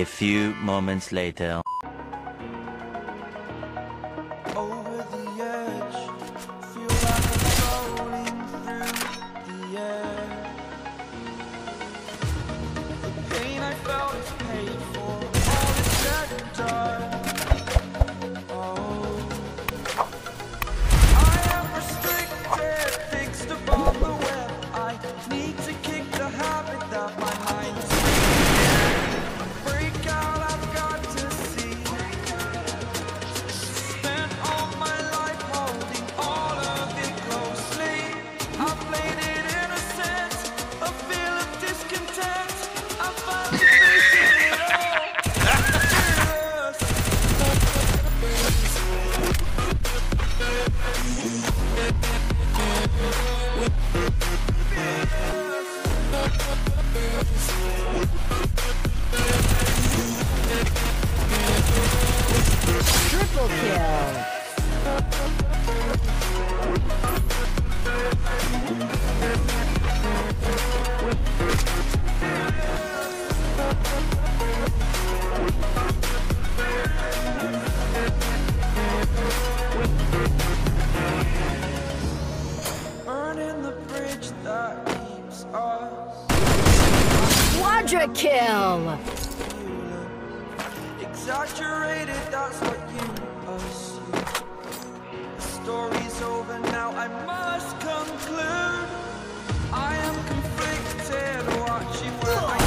A few moments later. Quadra kill! Exaggerated, that's what you assume. The story's over now, I must conclude. I am conflicted, watching where I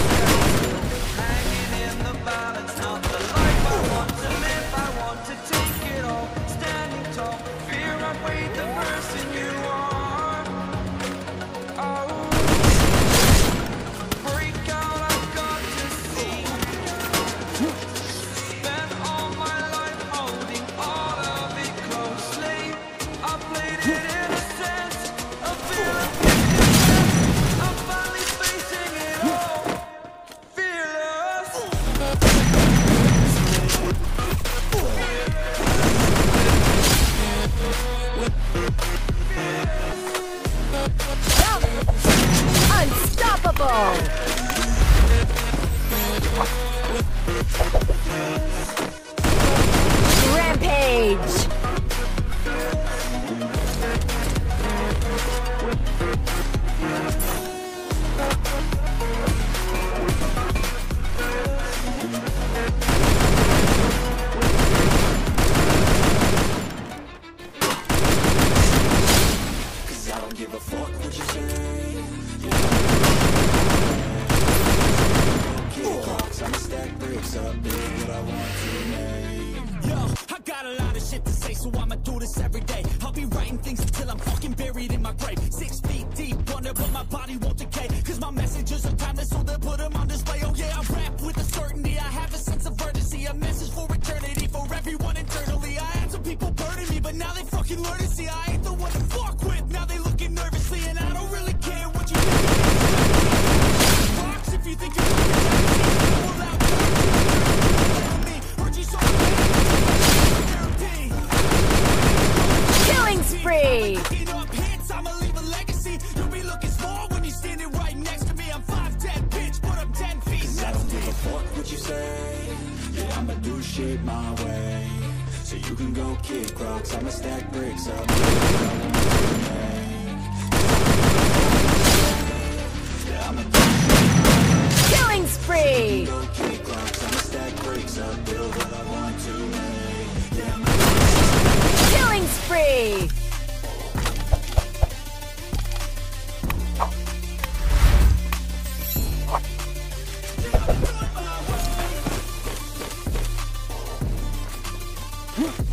My messages are timeless, so they'll put them on display. Oh yeah, I rap with a certainty. I have a sense of urgency, a message for eternity, for everyone internally. I had some people burning me, but now they fucking learn to see I ain't the one to fuck with. Now they looking nervously, and I don't really care what you think. If you think you're Killing spree! do shit my way. So you can go kick rocks, I'ma stack bricks up. Killing spree! So kick rocks, I'ma stack bricks up. Build what I want to make. Killing spree! Huh?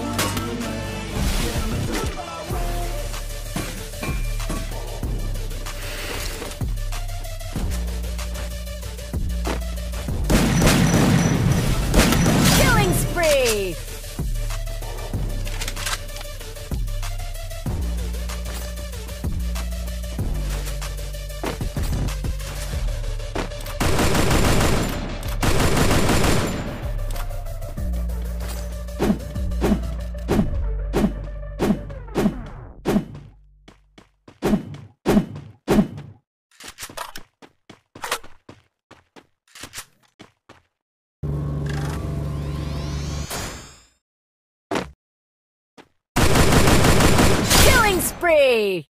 Spree!